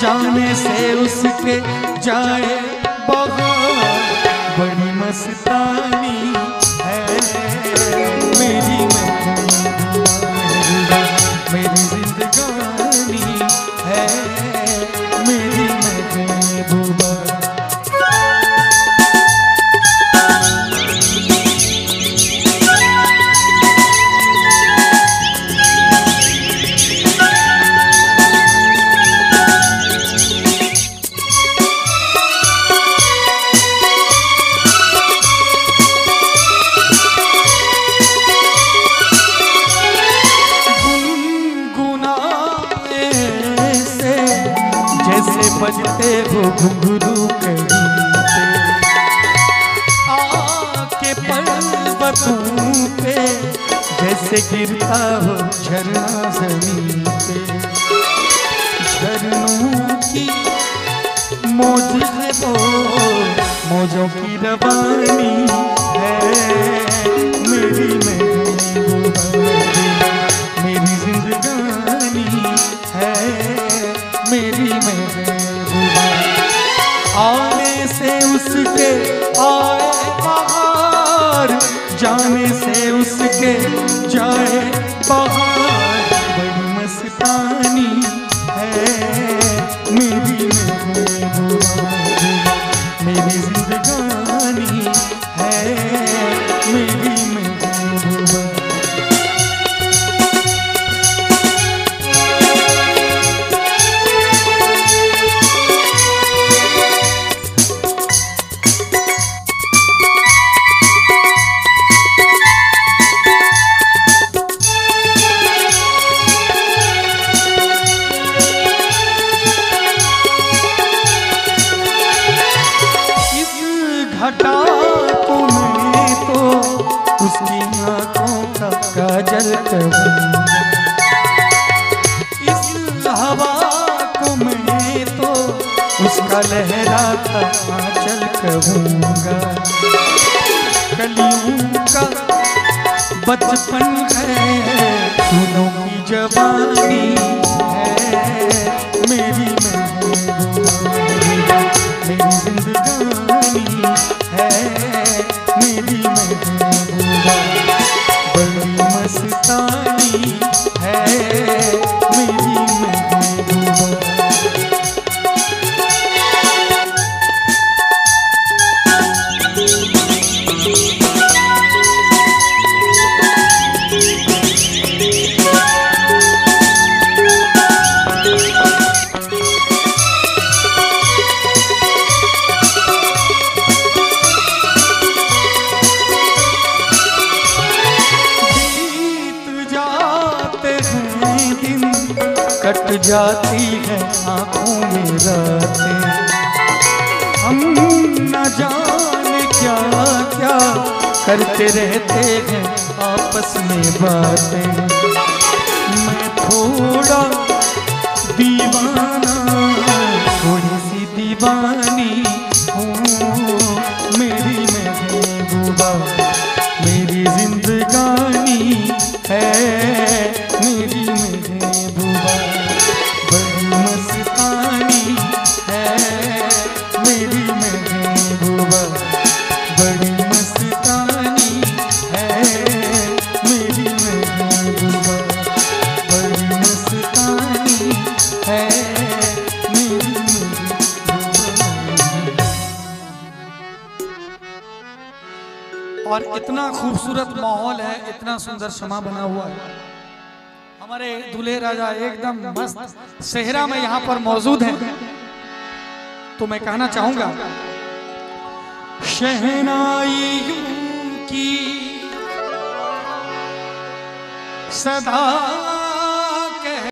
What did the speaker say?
जाने से उसके जाए बहुत बड़ी मस्ती बजते हो घुंघरू कहीं आके पर्वतों पे जैसे गिरता हो। झरना ज़मीन पे झरनों की मौज है वो मौजों की रवानी है मेरी महबूबा मेरी जिंदगानी है, मेरी महबूबा जाने तो उसकी आँखों का काजल कहूँगा इस हवा को मैं तो उसका लहराता आंचल कहूँगा कलियों का बचपन है फूलों की जवानी है, मेरी महबूबा मेरी जिंदगानी जाती है आँखों में रातें। हम न जाने क्या क्या करते रहते हैं आपस में बातें। मैं थोड़ा दीवाना, थोड़ी सी दीवानी हूँ। मेरी महबूबा और इतना खूबसूरत माहौल है, इतना सुंदर समा बना हुआ है। हमारे दूल्हे राजा एकदम मस्त सेहरा में यहाँ पर मौजूद है। तो मैं कहना चाहूँगा, शहनाई की सदा